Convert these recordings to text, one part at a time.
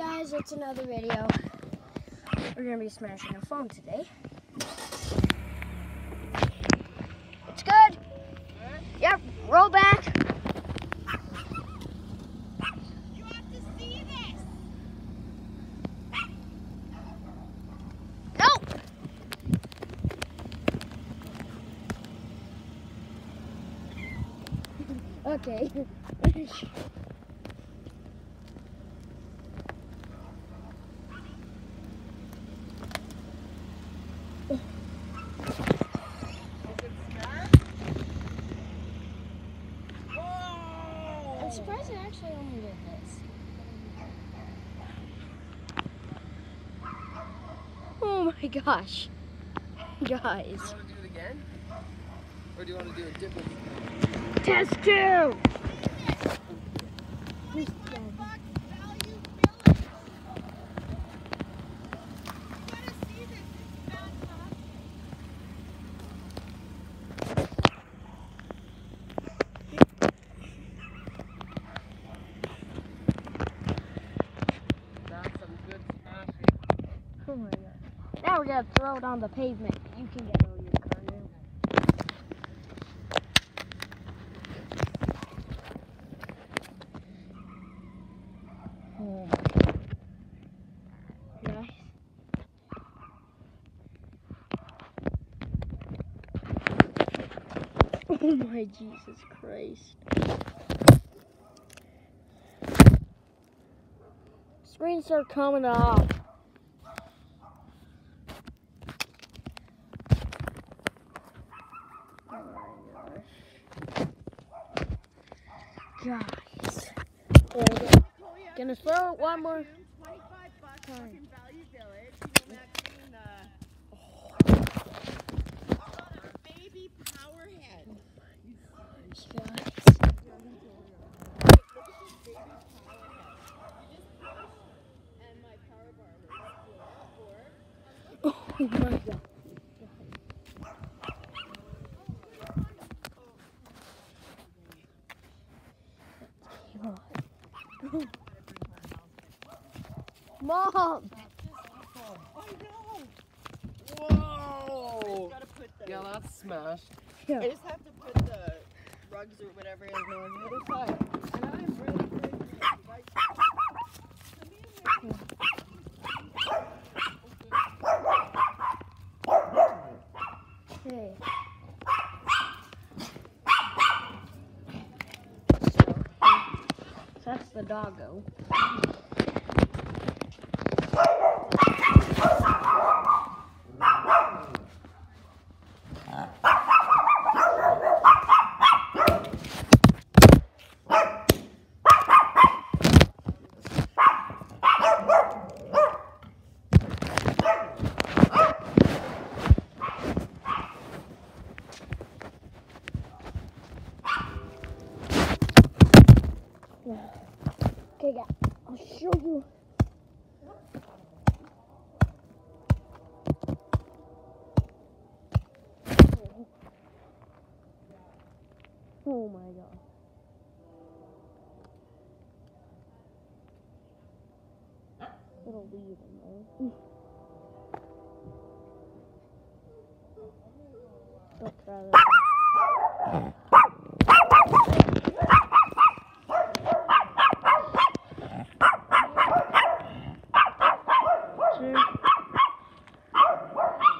guys, it's another video. We're gonna be smashing a phone today. It's good. Yep, roll back. You have to see this. Go. okay. I'm surprised it actually only did this. Oh my gosh. Guys. Do you want to do it again? Or do you want to do a different? Test two! Fuck value village. You gotta see this. It's fantastic. That's some good Now we're gonna throw it on the pavement. You can get of your car now. Oh. Oh my Jesus Christ. Screens are coming off. Oh my gosh. Guys. Gonna throw it one more. 25 bucks, Time. Oh, baby powerhead. Guys. Look at this baby powerhead. You just push, and my power bar works. Or, or Oh my god. Mom! I know. Whoa! Gotta put the. Yeah, that's smashed. I just have to put the rugs or whatever in on the other side. And I'm really good. Right. Come in here. Okay. So that's the doggo. Okay, guys, I'll show you. Oh my god. It'll leave him though. Let's try this.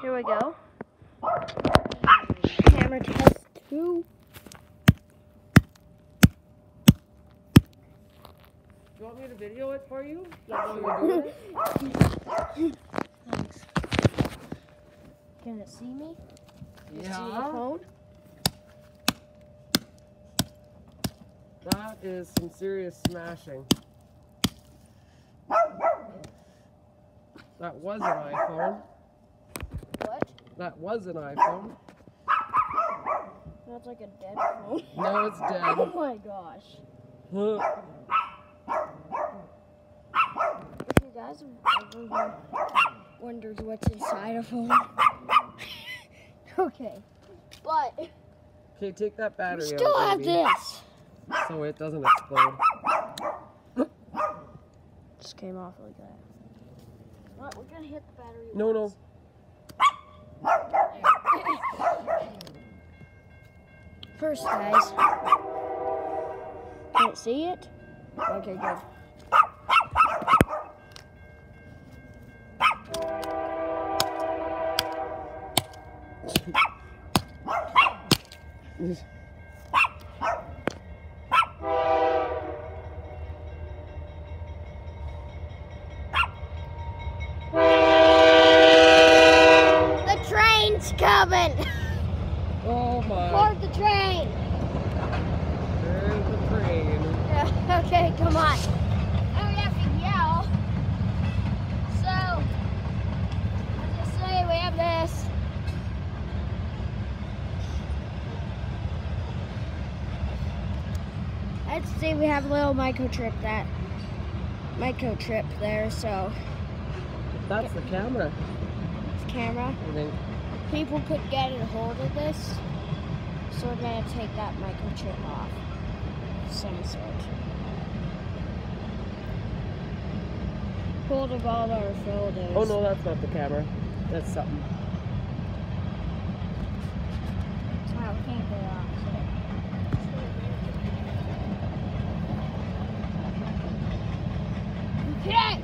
Two. Here we go. Camera test two. You want me to video it for you? While you're doing it? Thanks. Can it see me? See the Yeah. phone? That is some serious smashing. That was an iPhone. That was an iPhone. That's like a dead phone. Now it's dead. Oh my gosh. If you guys ever wondered what's inside a phone. okay. But Okay, take that we battery still out, Still have this. so it doesn't explode. Just came off like that. Alright, we're gonna hit the battery. No, no. First, guys. Can't see it? Okay, good train's coming! Oh my. Board the train! There's the train. Yeah, okay, come on. Now we have to yell. So, let's just say we have this. Let's see, we have a little microchip that microchip there, so That's the camera. it's camera. I think. People could get a hold of this, so we're gonna take that microchip off. Some sort. Of all our photos. Oh no, that's not the camera. That's something. Wow, we can't get off. Okay.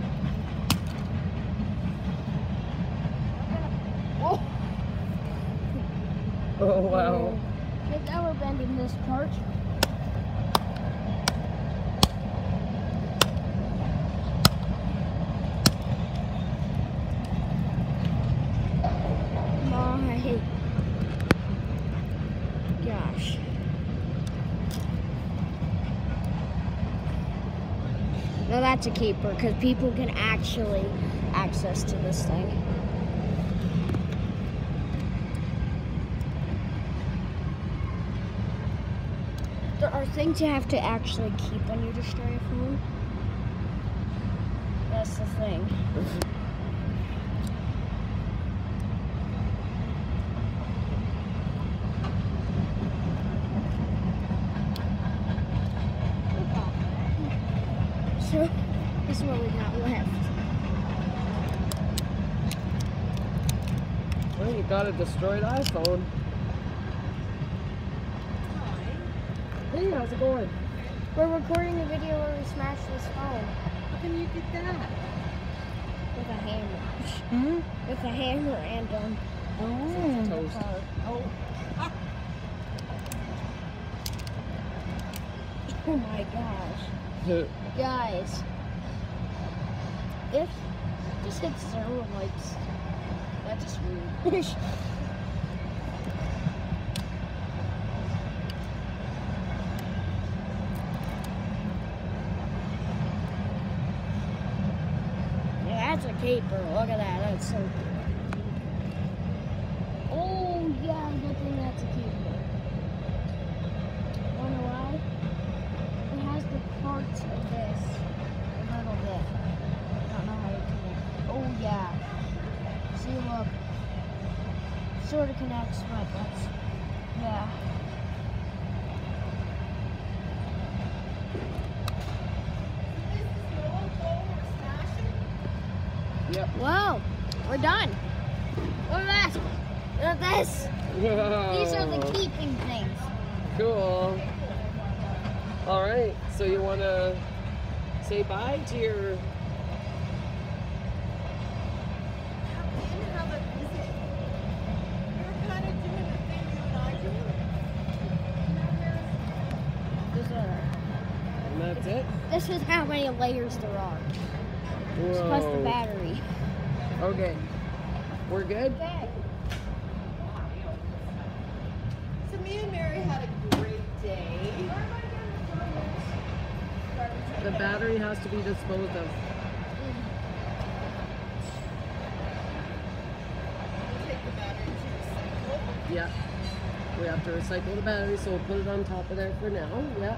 Oh, Oh wow. Okay, now we're bending this part. My gosh. No, that's a keeper because people can actually access to this thing. There are things you have to actually keep when you destroy a phone. That's the thing. So, this is what we got left. Well, you got a destroyed iPhone. Hey, how's it going? We're recording a video where we smash this phone How can you get that? with a hammer. Hmm? With a hammer and um, Oh. Toast. car. Oh. Oh my gosh. Guys, if this hits zero likes, that's just yeah, that's a keeper. Look at that. That's so cool. Oh, yeah, good thing that's a keeper. Wanna why? It has the parts of this Sort of connects, but that's yeah. Yep. Whoa, we're done. Look at that. Look at this. These are the keeping things. Cool. All right. So you want to say bye to your These are- and that's it. This is how many layers there are. Plus the battery. Okay. We're good. Okay. So me and Mary had a great day. The battery has to be disposed of. We'll take the battery to recycle. Yeah. We have to recycle the battery, so we'll put it on top of there for now. Yeah.